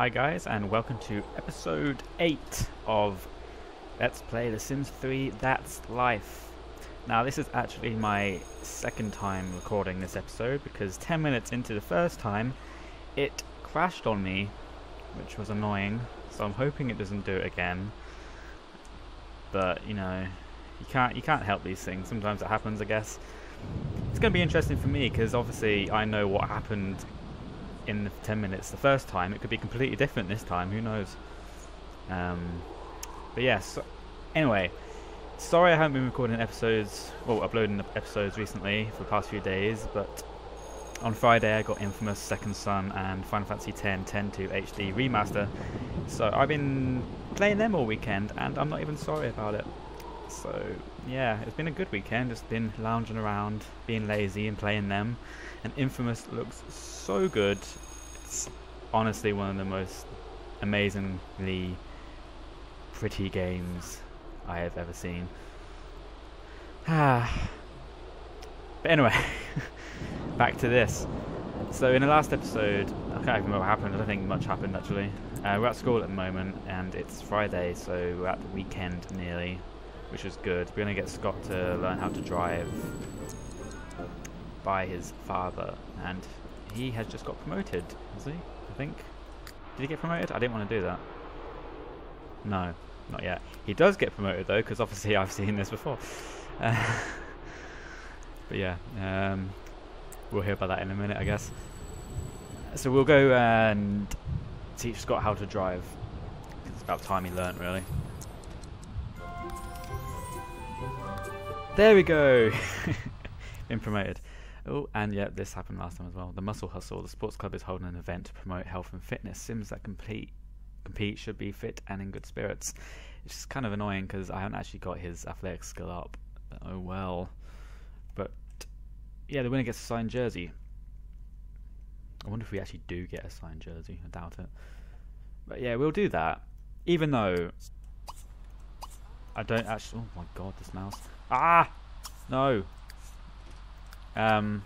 Hi guys and welcome to episode 8 of Let's Play The Sims 3 That's Life. Now this is actually my second time recording this episode because 10 minutes into the first time it crashed on me which was annoying. So I'm hoping it doesn't do it again. But you know you can't you can't help these things. Sometimes it happens I guess. It's going to be interesting for me because obviously I know what happened in the 10 minutes the first time. It could be completely different this time, who knows. Um, but yes, yeah, so anyway, sorry I haven't been recording episodes, well uploading episodes recently for the past few days, but on Friday I got Infamous Second Son and Final Fantasy X 10.2 HD Remaster, so I've been playing them all weekend and I'm not even sorry about it. So yeah, it's been a good weekend, just been lounging around, being lazy and playing them, and Infamous looks so good. It's honestly one of the most amazingly pretty games I have ever seen. Ah. but anyway, back to this. So in the last episode, I can't even remember what happened. I don't think much happened actually. Uh, we're at school at the moment, and it's Friday, so we're at the weekend nearly, which is good. We're gonna get Scott to learn how to drive by his father, and he has just got promoted, has he? I think. Did he get promoted? I didn't want to do that. No, not yet. He does get promoted though, because obviously I've seen this before. But yeah, um, we'll hear about that in a minute, I guess. So we'll go and teach Scott how to drive. It's about time he learnt, really. There we go! Been promoted. Oh, and yeah, this happened last time as well. The Muscle Hustle. The sports club is holding an event to promote health and fitness. Sims that compete compete should be fit and in good spirits. It's just kind of annoying because I haven't actually got his athletic skill up. Oh well. But yeah, the winner gets a signed jersey. I wonder if we actually do get a signed jersey. I doubt it. But yeah, we'll do that. Even though I don't actually. Oh my god, this mouse. Ah! No! Um,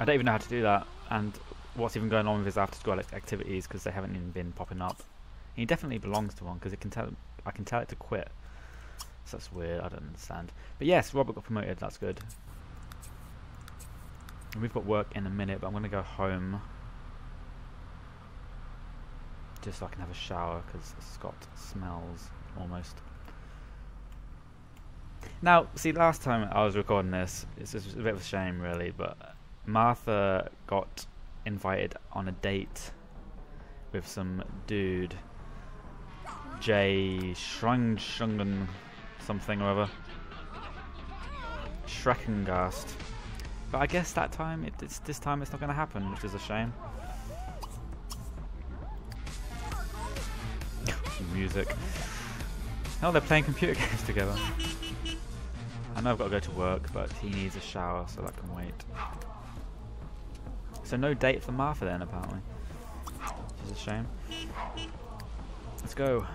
I don't even know how to do that, and what's even going on with his after-school activities because they haven't even been popping up. He definitely belongs to one because it can tell. I can tell it to quit. So that's weird. I don't understand. But yes, Robert got promoted. That's good. And we've got work in a minute, but I'm going to go home just so I can have a shower because Scott smells almost. Now, see, last time I was recording this, it's just a bit of a shame, really, but Martha got invited on a date with some dude, Jay Schrungschungen something or other. Schreckengast. But I guess that time, it, it's, this time it's not going to happen, which is a shame. Music. Oh, they're playing computer games together. Know I've got to go to work, but he needs a shower, so that can wait. So no date for Martha then, apparently. Which is a shame. Let's go.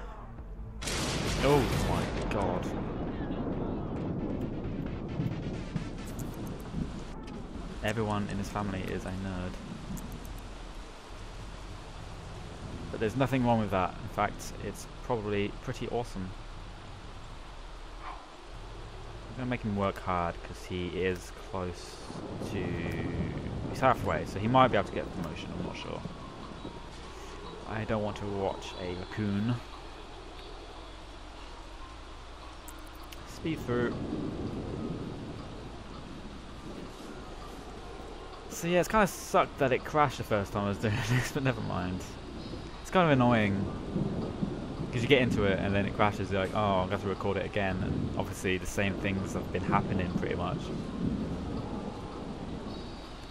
Oh my god. Everyone in his family is a nerd. But there's nothing wrong with that. In fact, it's probably pretty awesome gonna make him work hard because he is close to. He's halfway, so he might be able to get a promotion. I'm not sure. I don't want to watch a raccoon. Speed through. So yeah, it's kind of sucked that it crashed the first time I was doing this, but never mind. It's kind of annoying because you get into it and then it crashes. You're like, oh, I'm gonna record it again, and obviously the same things have been happening pretty much.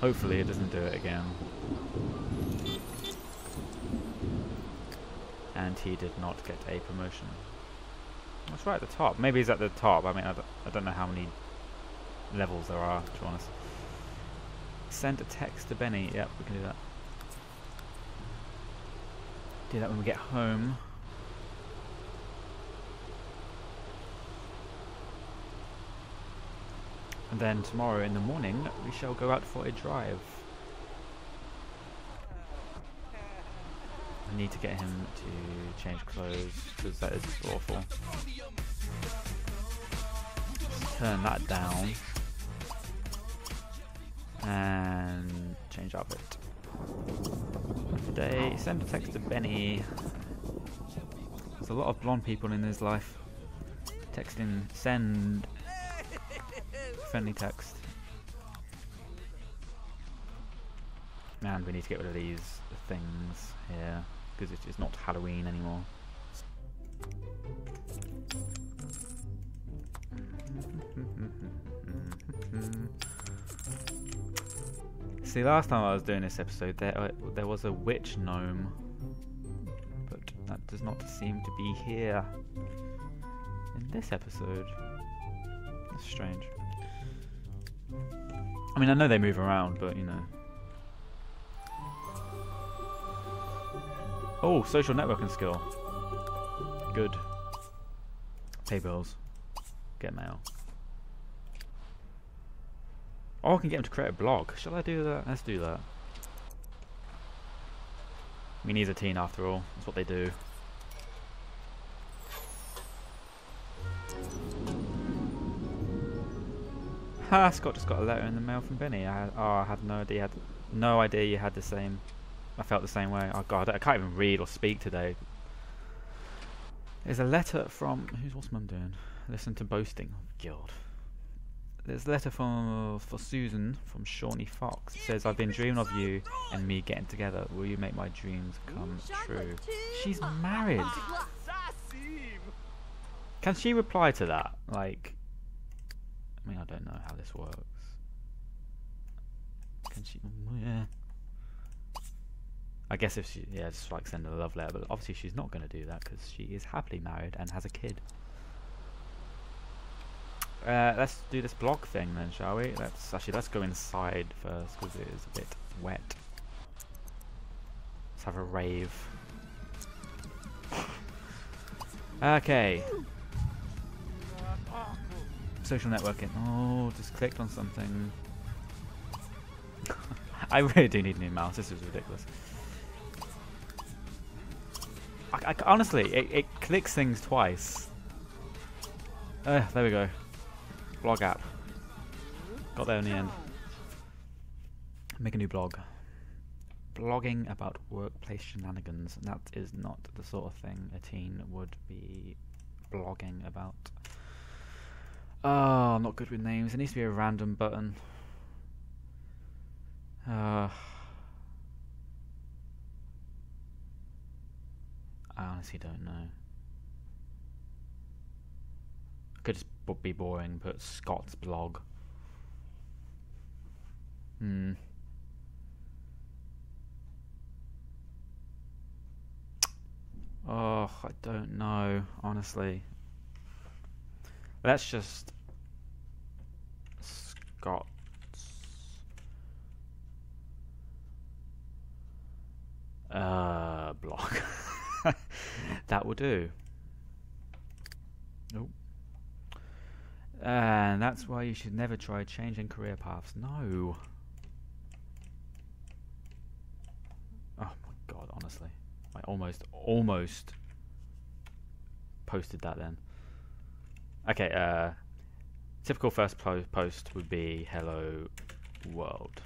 Hopefully, it doesn't do it again. And he did not get a promotion. That's right at the top. Maybe he's at the top. I mean, I don't, I don't know how many levels there are, to be honest. Send a text to Benny. Yep, we can do that. Do that when we get home. And then tomorrow in the morning we shall go out for a drive. I need to get him to change clothes because that is awful. Let's turn that down and change outfit. Today, send a text to Benny. There's a lot of blonde people in his life. Texting send friendly text. And we need to get rid of these things here because it's not Halloween anymore. See, last time I was doing this episode, there uh, there was a witch gnome, but that does not seem to be here in this episode. That's strange. I mean, I know they move around, but you know. Oh, social networking skill. Good. Pay bills. Get mail. Oh, I can get him to create a blog. Shall I do that? Let's do that. I mean, he's a teen after all. That's what they do. Ha! Scott just got a letter in the mail from Benny. I oh, I had no idea. Had no idea you had the same. I felt the same way. Oh God, I can't even read or speak today. There's a letter from who's what's mum doing? Listen to boasting. Oh, God. There's a letter from for Susan from Shawnee Fox. It says, "I've been dreaming of you and me getting together. Will you make my dreams come true?" She's married. Can she reply to that? Like, I mean, I don't know how this works. Can she? Yeah. I guess if she, yeah, just like send a love letter, but obviously she's not going to do that because she is happily married and has a kid. Uh, let's do this blog thing then, shall we? Let's actually let's go inside first because it is a bit wet. Let's have a rave. Okay. Social networking. Oh, just clicked on something. I really do need a new mouse. This is ridiculous. I, I, honestly, it, it clicks things twice. Uh, there we go. Blog app. Got there in the end. Make a new blog. Blogging about workplace shenanigans. That is not the sort of thing a teen would be blogging about. Oh, I'm not good with names. It needs to be a random button. Uh, I honestly don't know. Could just be boring, put Scott's blog. Hmm. Oh, I don't know, honestly. Let's just Scott's uh blog. that will do. Nope. And that's why you should never try changing career paths. No. Oh my god, honestly. I almost, almost posted that then. Okay, uh, typical first po post would be hello world.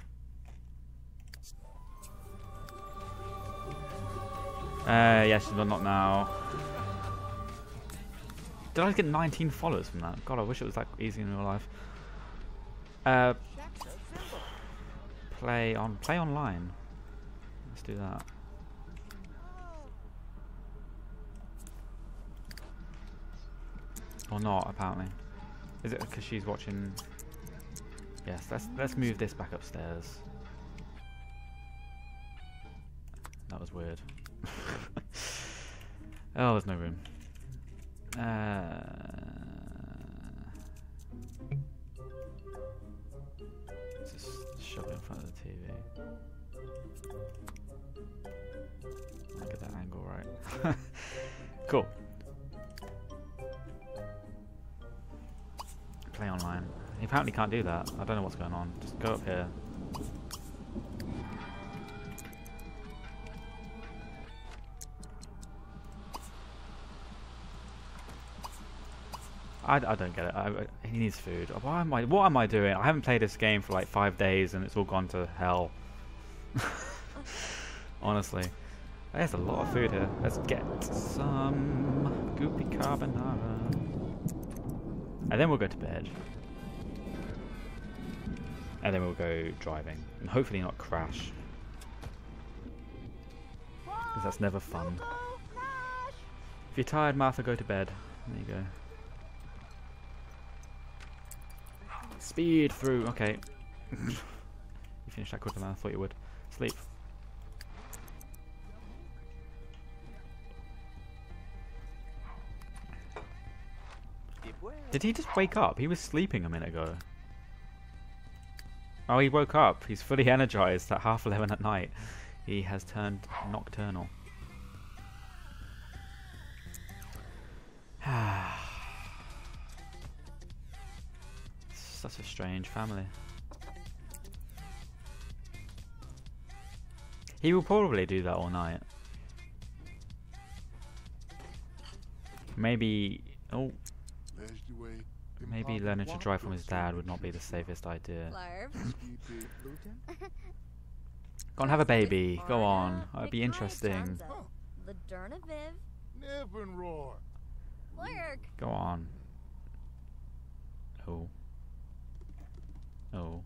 Uh, yes, but not now. Did I get 19 followers from that? God, I wish it was that easy in real life. Uh, play on play online. Let's do that. Or not, apparently. Is it because she's watching? Yes. Let's let's move this back upstairs. That was weird. oh, there's no room. Uh, just shove it in front of the TV. Get that angle right. cool. apparently can't do that. I don't know what's going on. Just go up here. I, I don't get it. I, he needs food. Why am I? What am I doing? I haven't played this game for like five days, and it's all gone to hell. Honestly, there's a lot of food here. Let's get some goopy carbonara, and then we'll go to bed and then we'll go driving, and hopefully not crash, because that's never fun. If you're tired, Martha, go to bed. There you go. Speed through. Okay. you finished that quicker than I thought you would. Sleep. Did he just wake up? He was sleeping a minute ago. Oh, he woke up. He's fully energized at half eleven at night. He has turned nocturnal. Such a strange family. He will probably do that all night. Maybe. Oh, maybe learning to drive from his dad would not be the safest idea. Go and have a baby. Go on. That'd be interesting. Go on. Oh. Oh.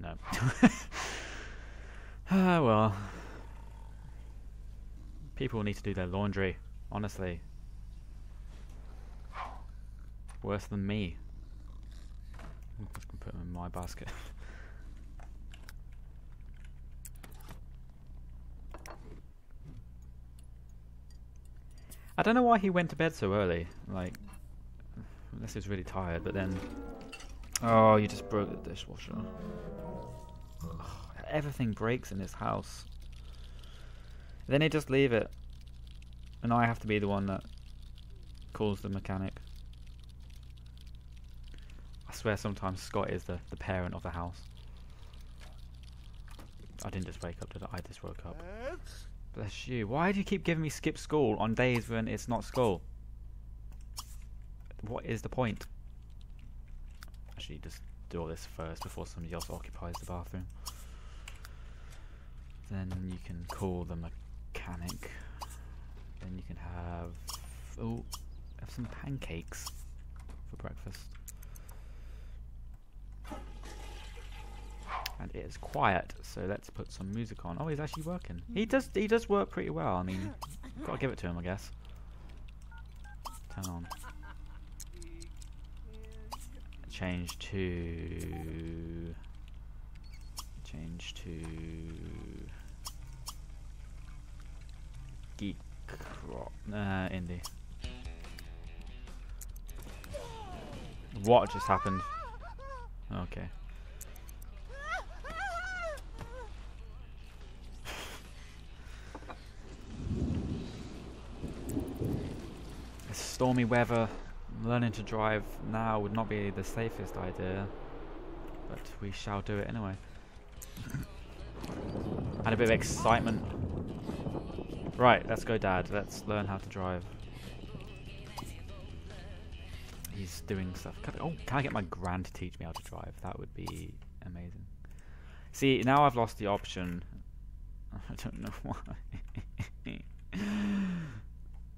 No. ah, well. People need to do their laundry, honestly. Worse than me. I'm just gonna put them in my basket. I don't know why he went to bed so early. Like, unless he's really tired, but then. Oh, you just broke the dishwasher. Everything breaks in this house. Then they just leave it. And I have to be the one that calls the mechanic. Swear sometimes Scott is the, the parent of the house. I didn't just wake up, did I? I just woke up. Bless you. Why do you keep giving me skip school on days when it's not school? What is the point? Actually, just do all this first before somebody else occupies the bathroom. Then you can call the mechanic. Then you can have oh, have some pancakes for breakfast. And it is quiet, so let's put some music on. Oh, he's actually working. He hmm. does he does work pretty well. I mean, gotta give it to him, I guess. Turn on. Change to change to geek rock. Nah, indie. What just happened? Okay. Stormy weather. Learning to drive now would not be the safest idea, but we shall do it anyway. and a bit of excitement. Right, let's go, Dad. Let's learn how to drive. He's doing stuff. Can I, oh, can I get my grand to teach me how to drive? That would be amazing. See, now I've lost the option. I don't know why.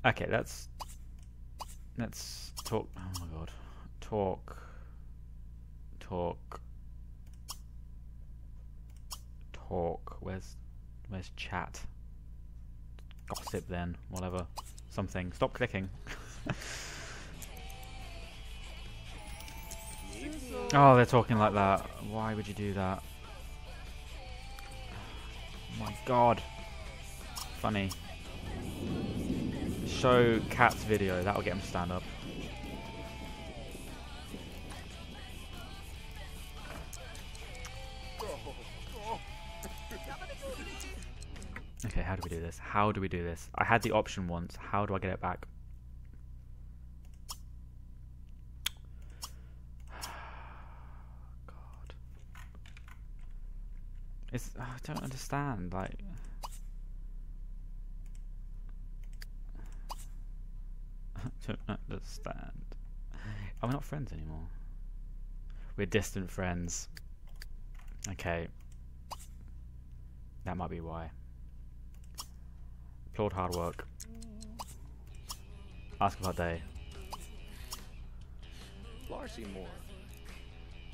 okay, let's let's talk. Oh my god, talk, talk, talk. Where's where's chat? Gossip then, whatever, something. Stop clicking. oh, they're talking like that. Why would you do that? Oh my god. Funny. Show Cat's video, that'll get him to stand up. Okay, how do we do this? How do we do this? I had the option once. How do I get it back? God. It's I don't understand. Like don't understand. Are we not friends anymore? We're distant friends. Okay. That might be why. Applaud hard work. Ask about day. Larcy Moore.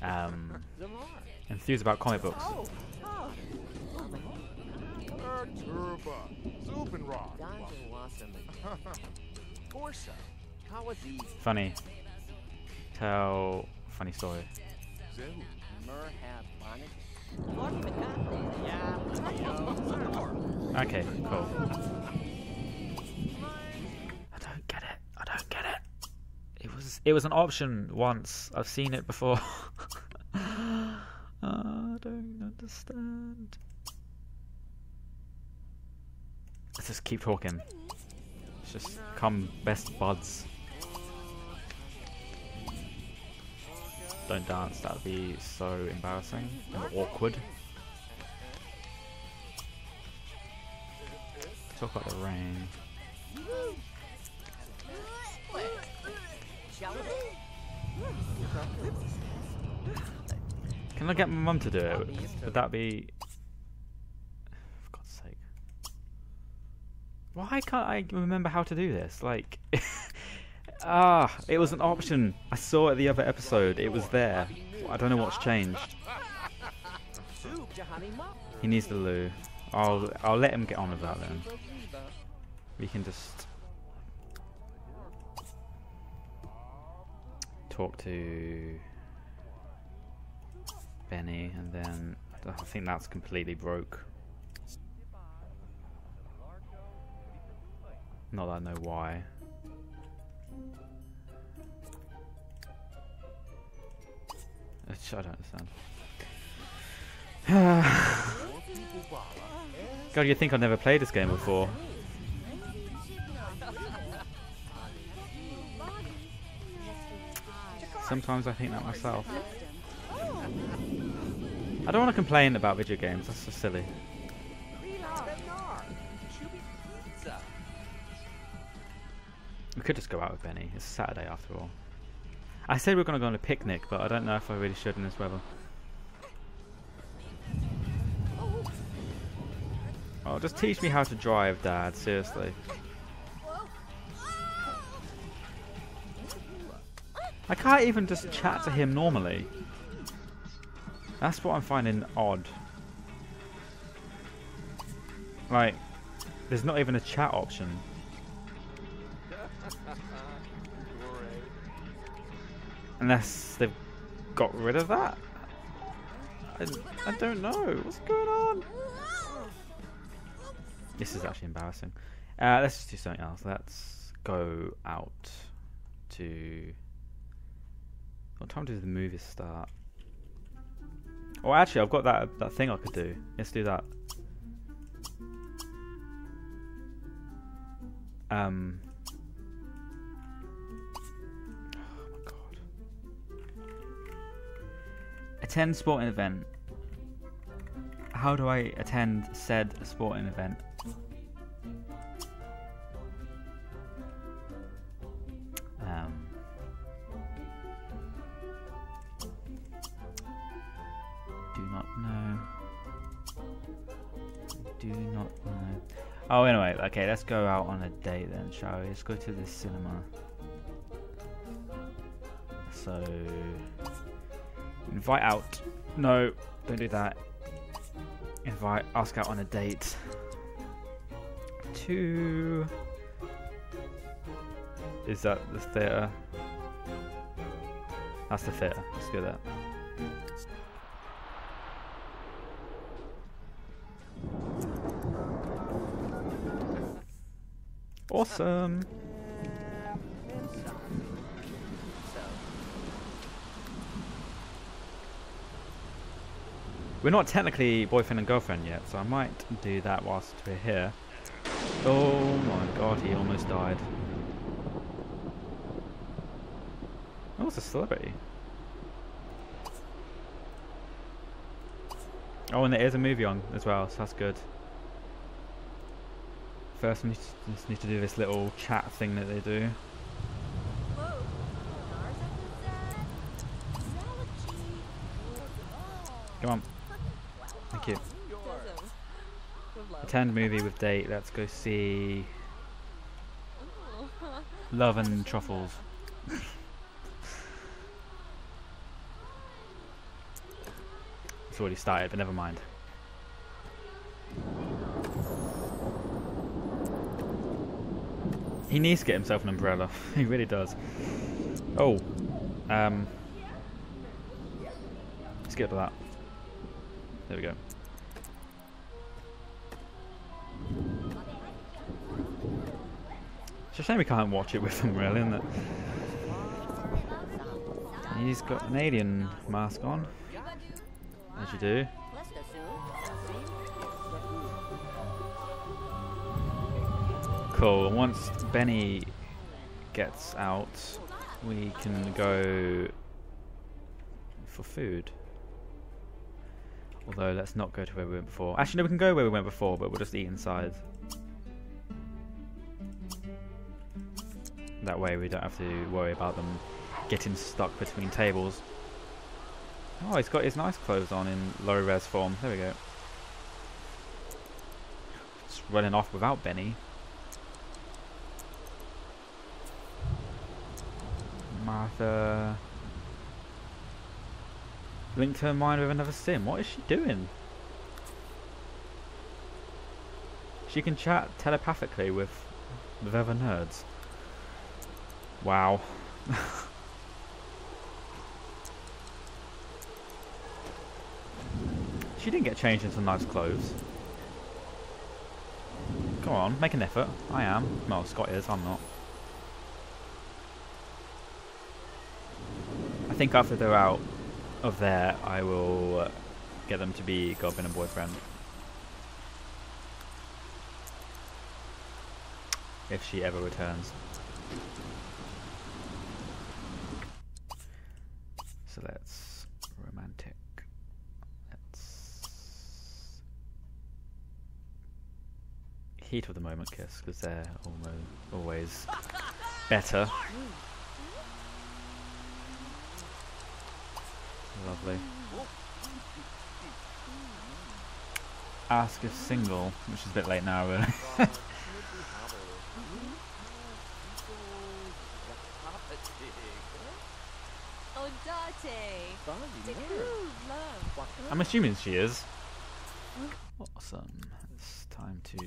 Um, enthused about comic books. Oh, oh. Turba, Zubenrod, Dante Wasserman. Corsa. Kawazi. Funny. Tell funny story. Okay, cool. I don't get it. I don't get it. It was it was an option once. I've seen it before. Ah, I don't understand. Let's just keep talking. Let's just come best buds. Don't dance, that would be so embarrassing and awkward. Talk about the rain. Can I get my mum to do it? Would that be... For God's sake. Why can't I remember how to do this? Like... ah, it was an option. I saw it the other episode. It was there. I don't know what's changed. He needs the loo. I'll I'll let him get on with that then. We can just talk to Benny, and then I think that's completely broke. Not that I know why. I don't understand. God, you think I've never played this game before? Sometimes I think that myself. I don't want to complain about video games, that's so silly. We could just go out with Benny. It's Saturday after all. I said we are going to go on a picnic, but I don't know if I really should in this weather. Oh, just teach me how to drive, Dad. Seriously. I can't even just chat to him normally. That's what I'm finding odd. Like, there's not even a chat option. Unless they've got rid of that? I, I don't know. What's going on? This is actually embarrassing. Uh, let's just do something else. Let's go out to. What time does the movie start? Oh, actually, I've got that that thing I could do. Let's do that. Um. Attend sporting event. How do I attend said sporting event? Um, do not know. Do not know. Oh, anyway, okay, let's go out on a date then, shall we? Let's go to the cinema. So, invite out. No, don't do that. Invite, ask out on a date. To is that the theatre? That's the theatre. Let's do that. Awesome. We're not technically boyfriend and girlfriend yet, so I might do that whilst we're here. Oh my god, he almost died. Oh, it's a celebrity. Oh, and there is a movie on as well, so that's good. First, we just need to do this little chat thing that they do. Come on. Thank you. Doesn't. With love. Attend movie with date. Let's go see Love and Truffles. it's already started, but never mind. He needs to get himself an umbrella. he really does. Oh. Um. Skip that. There we go. Shame we can't watch it with him, really, isn't it? He's got an alien mask on, as you do. Cool. Once Benny gets out, we can go for food. Although, let's not go to where we went before. Actually, no, we can go where we went before, but we'll just eat inside. That way we don't have to worry about them getting stuck between tables. Oh, he's got his nice clothes on in low res form. There we go. Just running off without Benny. Martha. Linked her mind with another sim. What is she doing? She can chat telepathically with with other nerds. Wow. she didn't get changed into nice clothes. Come on, make an effort. I am. Well, Scott is, I'm not. I think after they're out of there, I will uh, get them to be girlfriend and boyfriend. If she ever returns. So let's romantic. Let's heat of the moment kiss because they're almost always better. Lovely. Ask if single, which is a bit late now, really. I'm assuming she is. Awesome. It's time to.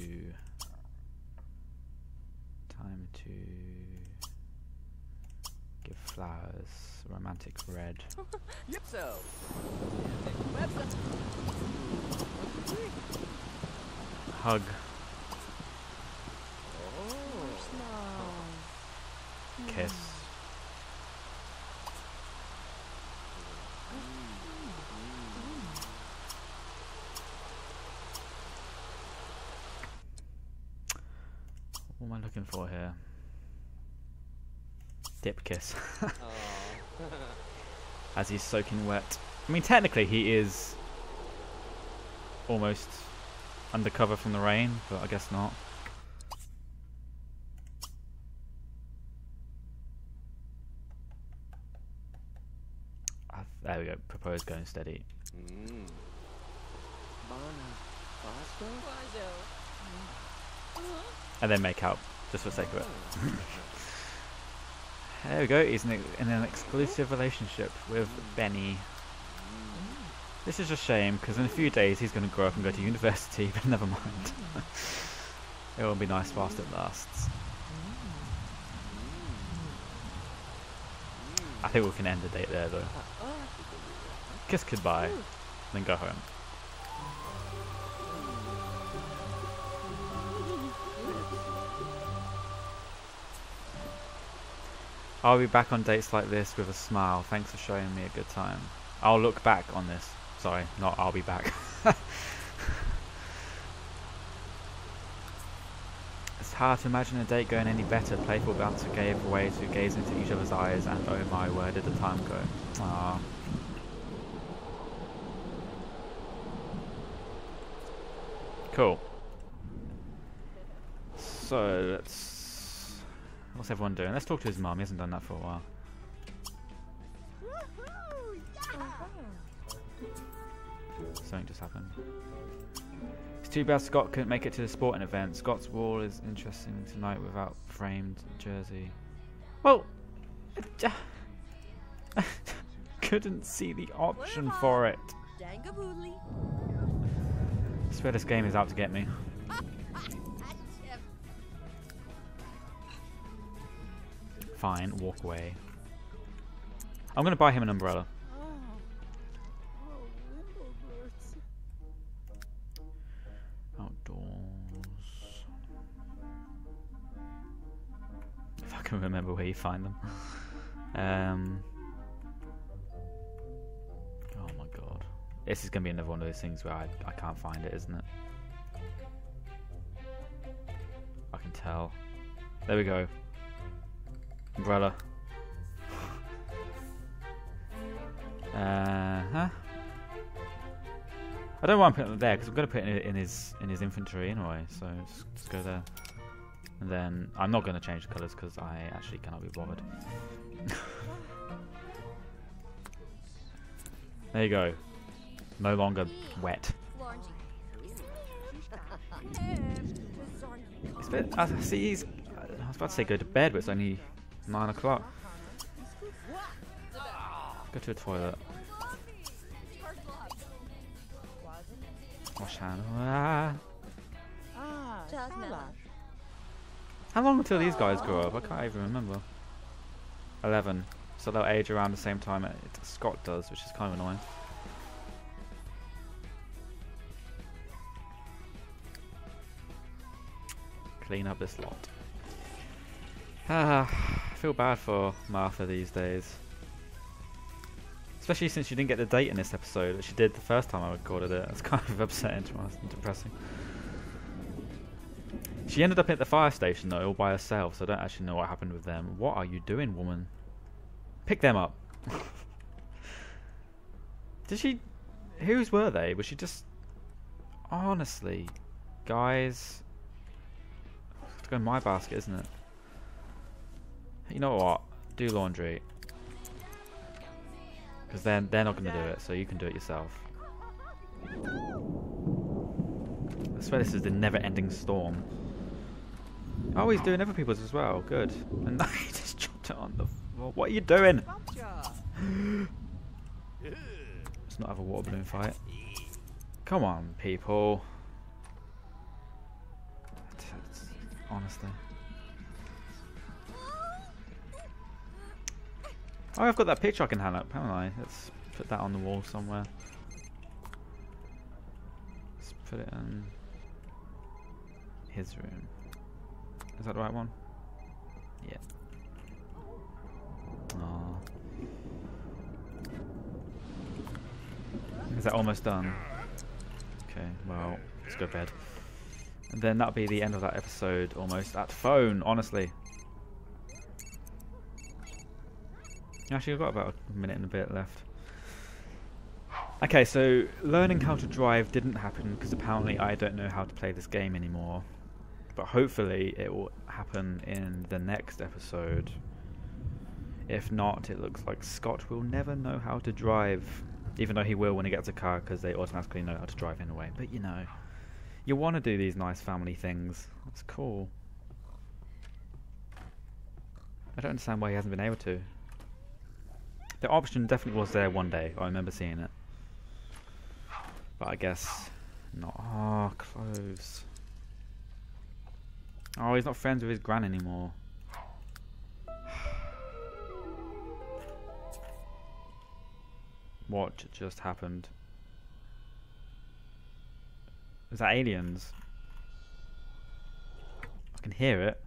Time to. Give flowers. Romantic red. Yep, so. Hug. Kiss. I looking for here? Dip kiss. As he's soaking wet. I mean, technically, he is almost undercover from the rain, but I guess not. Ah, there we go. Propose going steady. Mm. Bana. Bosco? Quajo. And then make out, just for the sake of it. There we go. He's in, an exclusive relationship with Benny. This is a shame because in a few days he's going to grow up and go to university, but never mind. it will be nice whilst it lasts. I think we can end the date there though. Kiss goodbye, then go home. I'll be back on dates like this with a smile. Thanks for showing me a good time. I'll look back on this. Sorry, not I'll be back. it's hard to imagine a date going any better. Playful banter gave way to gaze into each other's eyes and oh my, where did the time go? Ah. Cool. So let's. What's everyone doing? Let's talk to his mum. He hasn't done that for a while. something just happened. It's too bad Scott couldn't make it to the sporting event. Scott's wall is interesting tonight without framed jersey. Well, couldn't see the option for it. I swear this game is out to get me. Fine, walk away. I'm gonna buy him an umbrella. Outdoors. If I can remember where you find them. Um. Oh my god. This is gonna be another one of those things where I, I can't find it, isn't it? I can tell. There we go. Umbrella. Uh huh. I don't want to put it there because I'm going to put it in his in his infantry anyway. So just, just go there, and then I'm not going to change the colours because I actually cannot be bothered. there you go. No longer wet. Bit, I see. He's, I was about to say go to bed, but it's only nine o'clock. Go to the toilet. Wash hand. Ah. How long until these guys grow up? I can't even remember. 11. So they'll age around the same time it, Scott does, which is kind of annoying. Clean up this lot. Ah, feel bad for Martha these days. Especially since she didn't get the date in this episode that she did the first time I recorded it. It's kind of upsetting and depressing. She ended up at the fire station though, all by herself, so I don't actually know what happened with them. What are you doing, woman? Pick them up. Did she... Whose were they? Was she just... Honestly, guys... It's going in my basket, isn't it? You know what? Do laundry. Because then they're not going to do it, so you can do it yourself. I swear this is the never-ending storm. Oh, he's doing other people's as well. Good. And he just dropped it on the floor. What are you doing? Let's not have a water balloon fight. Come on, people. Honestly. Oh, I've got that picture I can hang up, haven't I? Let's put that on the wall somewhere. Let's put it in his room. Is that the right one? Yeah. Aww. Is that almost done? Okay, well, let's go to bed. And then that'll be the end of that episode almost. That phone, honestly. Actually, I've got about a minute and a bit left. Okay, so learning how to drive didn't happen because apparently I don't know how to play this game anymore. But hopefully it will happen in the next episode. If not, it looks like Scott will never know how to drive. Even though he will when he gets a car because they automatically know how to drive anyway. But you know, you want to do these nice family things. That's cool. I don't understand why he hasn't been able to. The option definitely was there one day. I remember seeing it. But I guess not. Ah, oh, clothes. Oh, he's not friends with his gran anymore. What just happened? Is that aliens? I can hear it.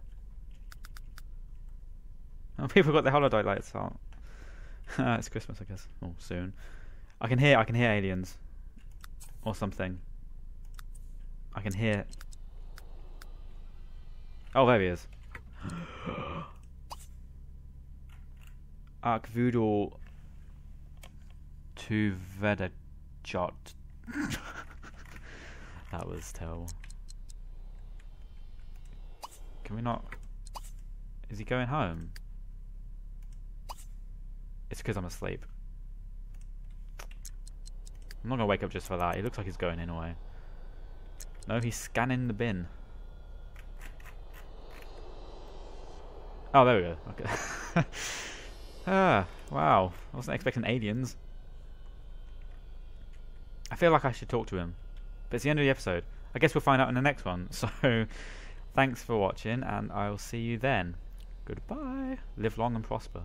Oh, people got their holiday lights out. Uh, it's Christmas, I guess. Oh, soon. I can hear. I can hear aliens, or something. I can hear. Oh, there he is. Arkvoodle to Vedajot. that was terrible. Can we not? Is he going home? It's because I'm asleep. I'm not gonna wake up just for that. He looks like he's going in away. No, he's scanning the bin. Oh, there we go. Okay. ah, wow. I wasn't expecting aliens. I feel like I should talk to him. But it's the end of the episode. I guess we'll find out in the next one. So, thanks for watching, and I'll see you then. Goodbye. Live long and prosper.